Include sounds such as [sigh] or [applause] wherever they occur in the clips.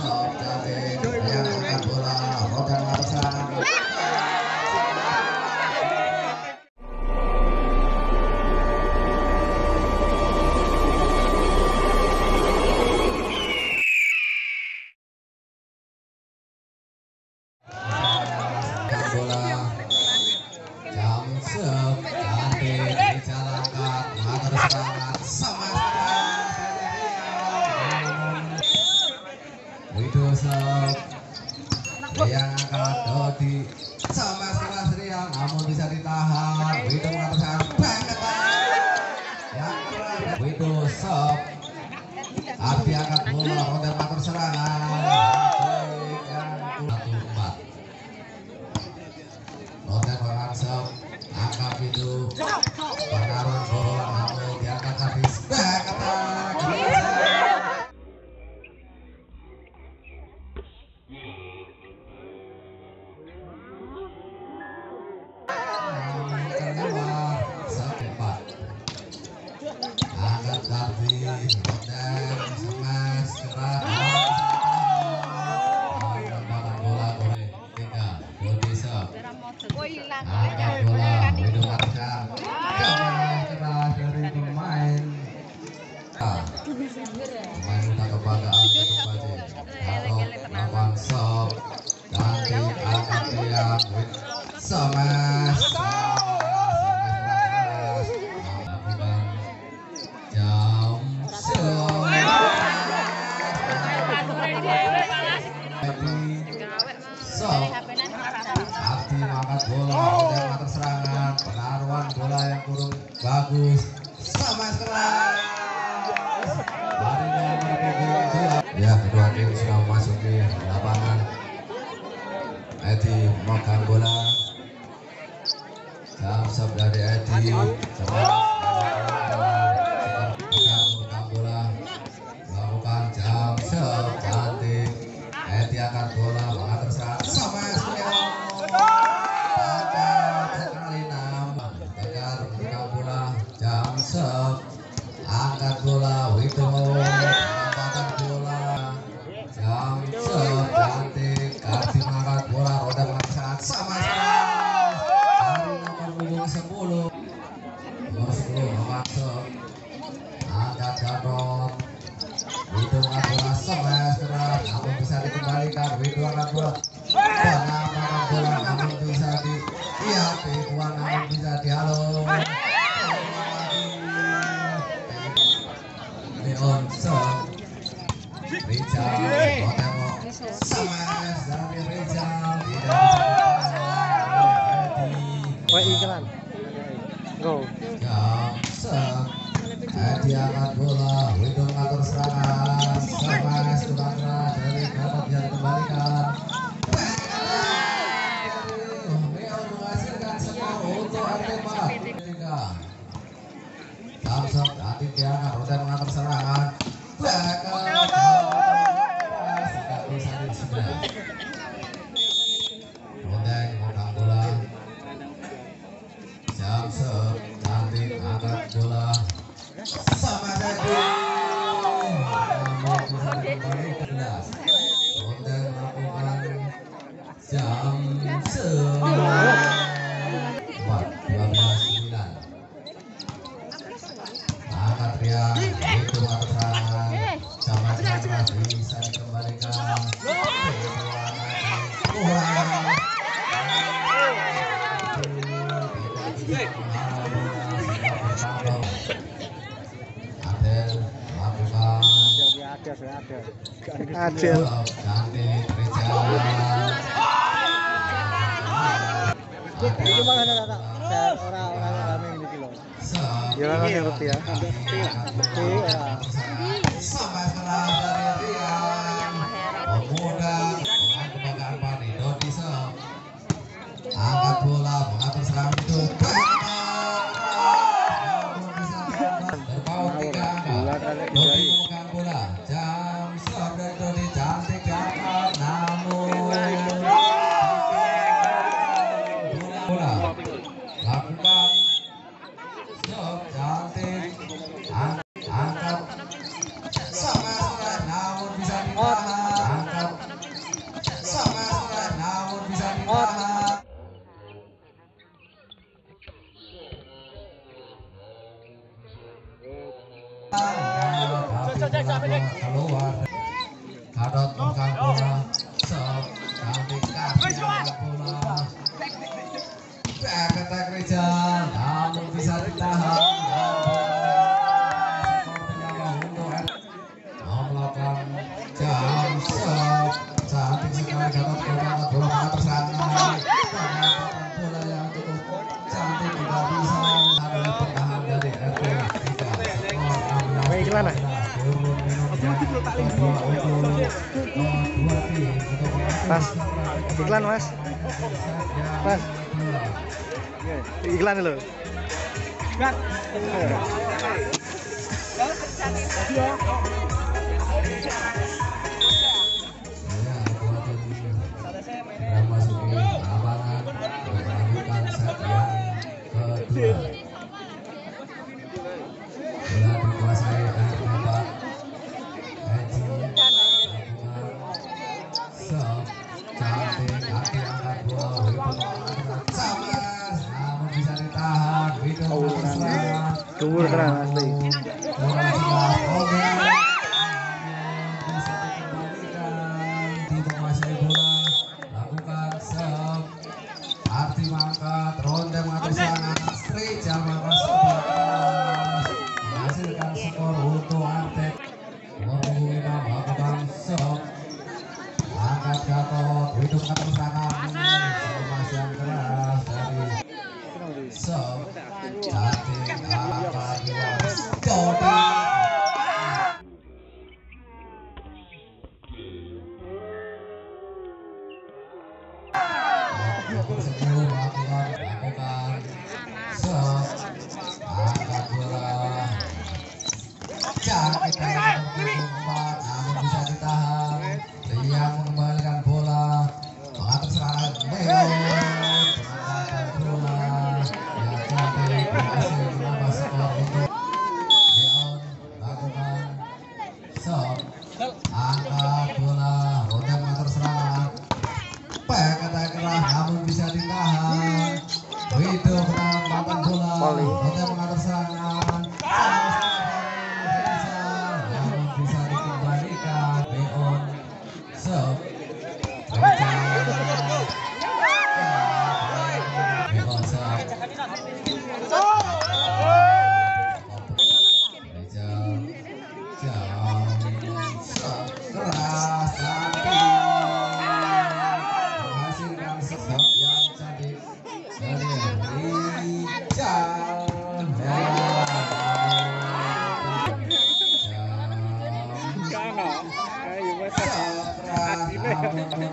Someday, yeah. bagus sama sekali Harinya mereka ya kedua tim sudah memasuki lapangan. Edi makan bola. Jam 11 dari Edi. Semangat diangkat bola, untuk atur serangan. Adel. gì ạ? keluar Hadot bukan bola Sekali kaki bola Ketek Rijal kamu bisa ditahan Mas, iklan mas, mas, iklan lo. Kau nak, kau nak. mga.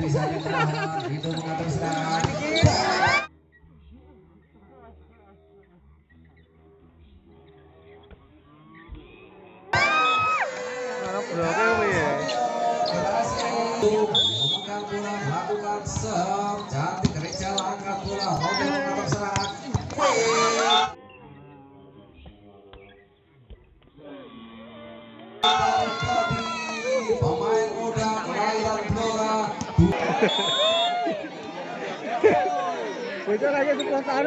bisa kita gitu mengatur terserah. Cuidado aí, eu tô cortando.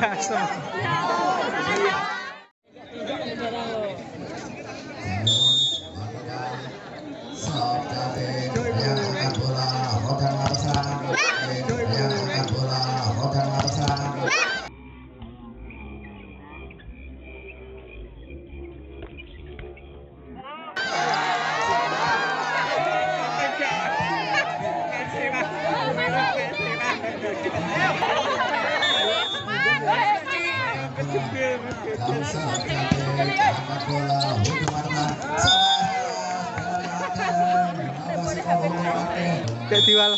Kaso. [laughs] Kayak diwal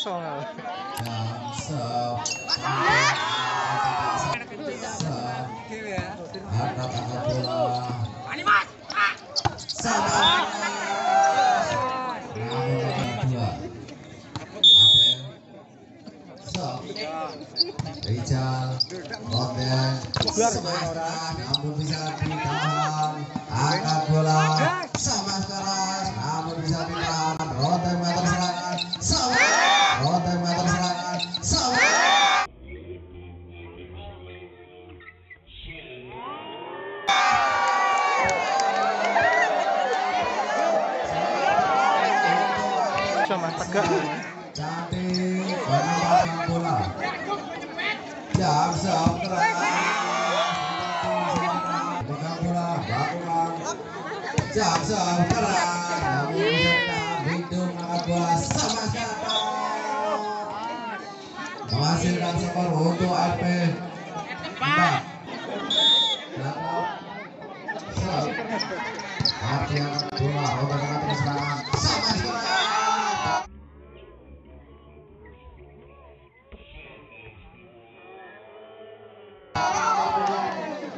Artian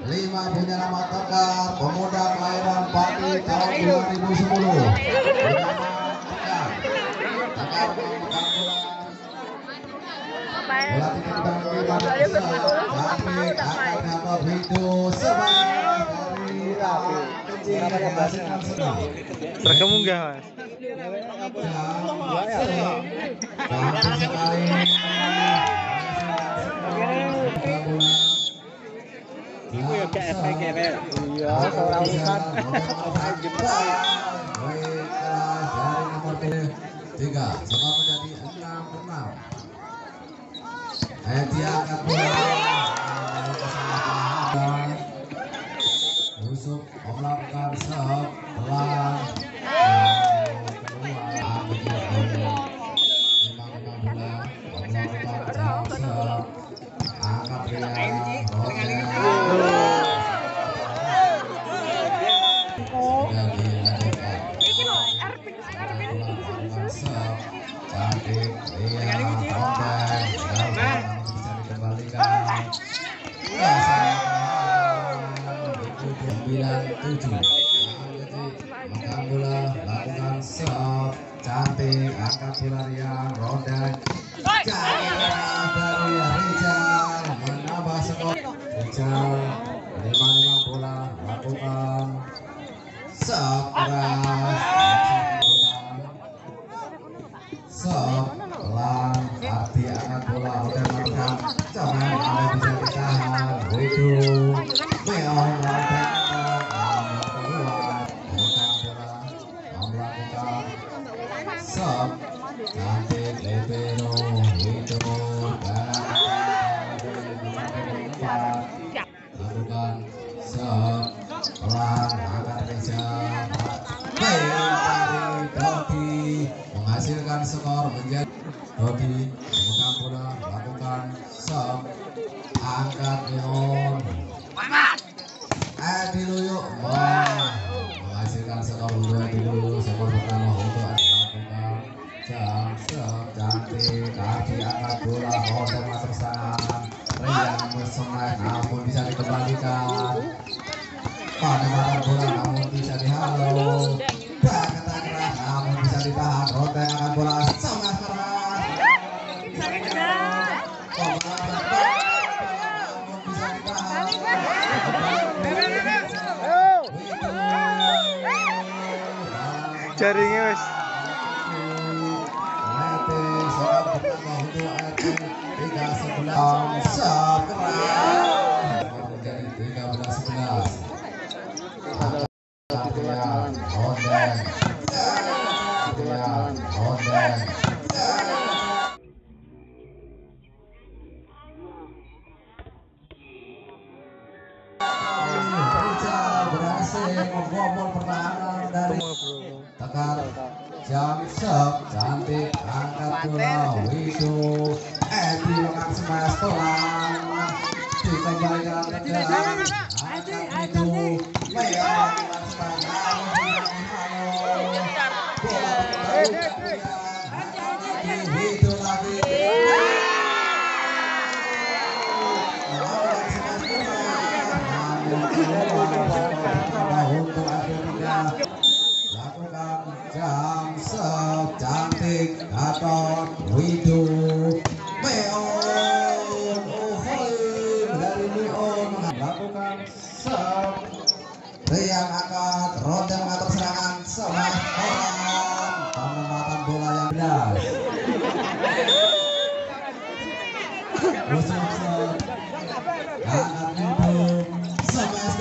Lima punya nama Tegar, pemuda kelahiran Pati tahun 2010. Tegar. Bola. Bola kita kembali pada Semangat. Rekam enggak, Mas? Iya. Tiga, sama menjadi enam enam. Ayat dia akan. Yeah.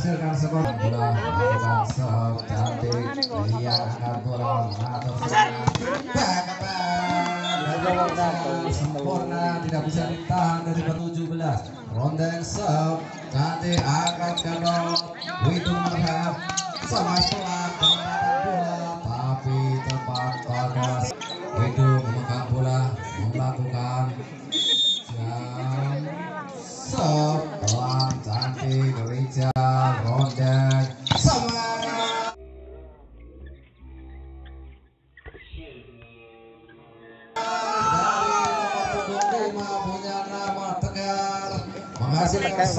menghasilkan sebuah bulan bulan sohor cantik dihiaskan bulan atau sempurna tidak bisa ditahan dari 17 cantik akan sama bola tapi tempat panas. terkait.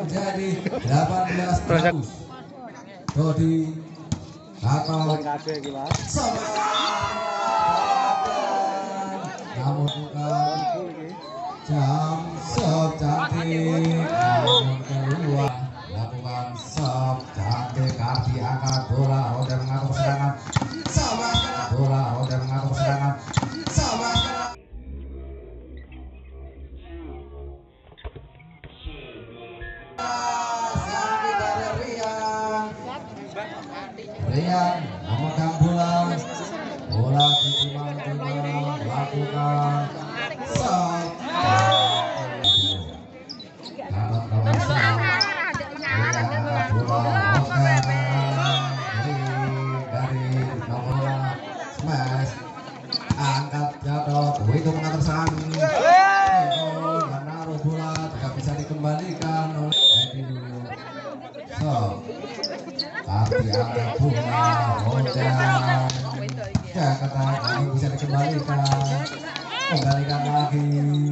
Menjadi Dodi atau jam cantik namun keluar lakukan cantik angkat Ria kembalikan. Kembalikan lagi.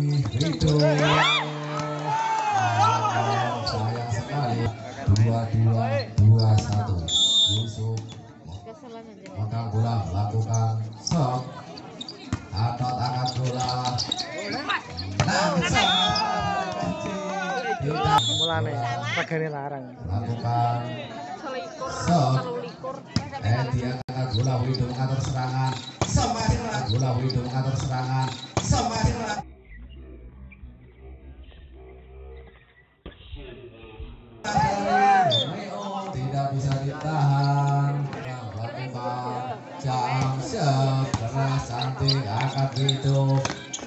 Aku itu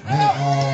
Hey.